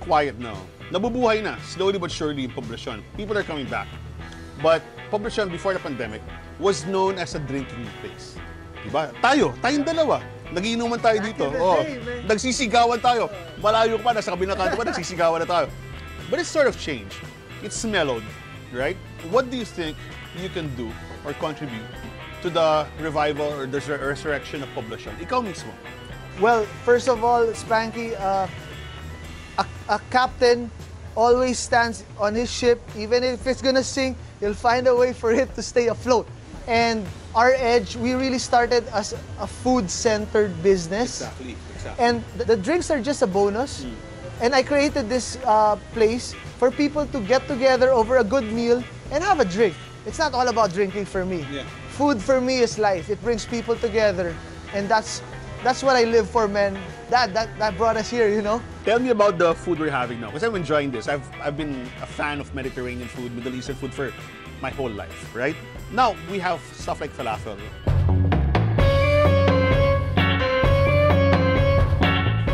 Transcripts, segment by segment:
quiet now. Nabubuhay na, slowly but surely, yung poblasyon. People are coming back. But poblasyon before the pandemic was known as a drinking place. Diba? Tayo, tayong dalawa. Nagiinuman tayo dito. Oh, man. nagsisigawan tayo. Malayo pa, nasa kabilang kanto pa, nagsisigawan na tayo. But it's sort of changed. It's mellowed, right? What do you think you can do or contribute to the revival or the resur- resurrection of poblasyon? Ikaw mismo. Well, first of all, Spanky, uh, a, a captain always stands on his ship. Even if it's gonna sink, he'll find a way for it to stay afloat. And our edge, we really started as a food-centered business. exactly. And the, the drinks are just a bonus. And I created this uh, place for people to get together over a good meal and have a drink. It's not all about drinking for me. Yeah. Food for me is life. It brings people together, and that's that's what I live for, man. That that that brought us here, you know. Tell me about the food we're having now. Because I'm enjoying this. I've, I've been a fan of Mediterranean food, Middle Eastern food for my whole life, right? Now, we have stuff like falafel.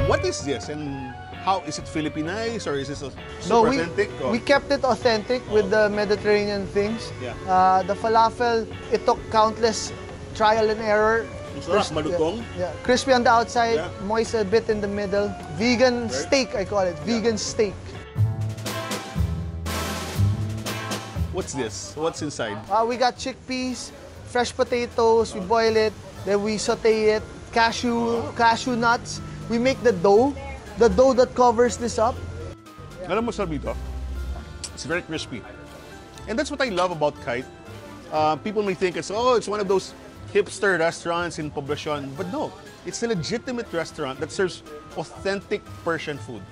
What is this and how is it Filipinized or is this a No, we, authentic? or- we kept it authentic with the Mediterranean things. Yeah. Uh, the falafel, it took countless trial and error. Sarap, malutong. Yeah, crispy on the outside, Yeah. moist a bit in the middle. Vegan steak, I call it. Vegan steak. What's this? What's inside? Uh, we got chickpeas, fresh potatoes, we boil it, then we saute it, cashew, cashew nuts. We make the dough, the dough that covers this up. Alam mo, sarap dito? It's very crispy. And that's what I love about Kite. Uh, people may think it's, oh, it's one of those hipster restaurants in Poblacion. But no, it's a legitimate restaurant that serves authentic Persian food.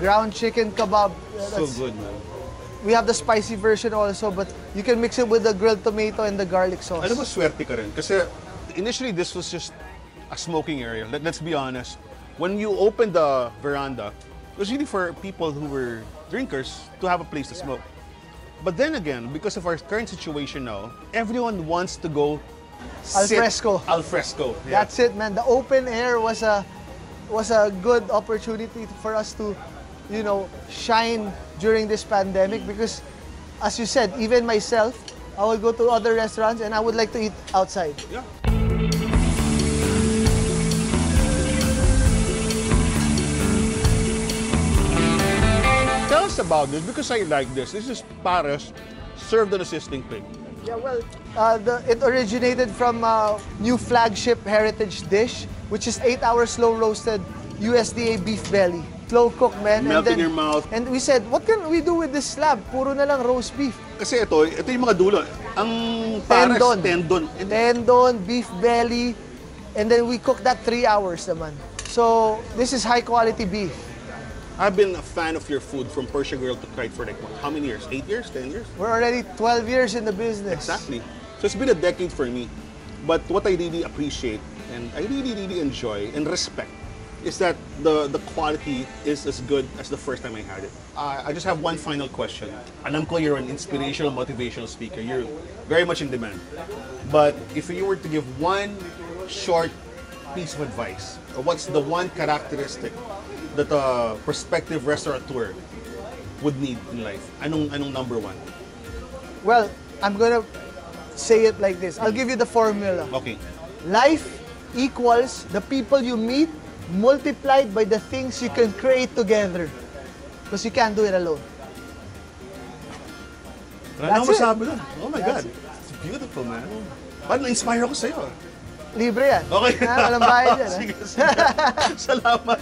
Ground chicken kebab. So good, man. We have the spicy version also, but you can mix it with the grilled tomato and the garlic sauce. Alam mo, swerte ka rin. Kasi initially, this was just a smoking area. Let, let's be honest. When you opened the veranda, it was really for people who were drinkers to have a place to smoke. But then again, because of our current situation now, everyone wants to go Al fresco. Al fresco. Yeah. That's it, man. The open air was a was a good opportunity for us to, you know, shine during this pandemic because, as you said, even myself, I would go to other restaurants and I would like to eat outside. Yeah. Tell us about this because I like this. This is Paris served on a sizzling plate. Yeah, well, uh, the, it originated from a new flagship heritage dish, which is eight hour slow roasted USDA beef belly. Slow cook, man. Melt in and your mouth. And we said, what can we do with this slab? Puro na lang roast beef. Kasi ito, ito yung mga dulo. Ang Paris, Tendon. tendon. Tendon, beef belly, and then we cook that three hours naman. So, this is high quality beef. I've been a fan of your food from Persia Grill to Kite for like what, how many years? Eight years? Ten years? We're already 12 years in the business. Exactly. So it's been a decade for me. But what I really appreciate and I really, really enjoy and respect is that the, the quality is as good as the first time I had it. Uh, I just have one final question. Alam ko you're an inspirational, motivational speaker. You're very much in demand. But if you were to give one short piece of advice, what's the one characteristic that a prospective restaurateur would need in life? Anong, anong number one? Well, I'm gonna say it like this. I'll give you the formula. Okay. Life equals the people you meet multiplied by the things you can create together. Because you can't do it alone. Wala it. masabi. Oh my That's God. It's beautiful, man. Parang na-inspire ako sa'yo. Libre yan. Okay. Ah, walang bayad yan. ah. sige, sige. Salamat.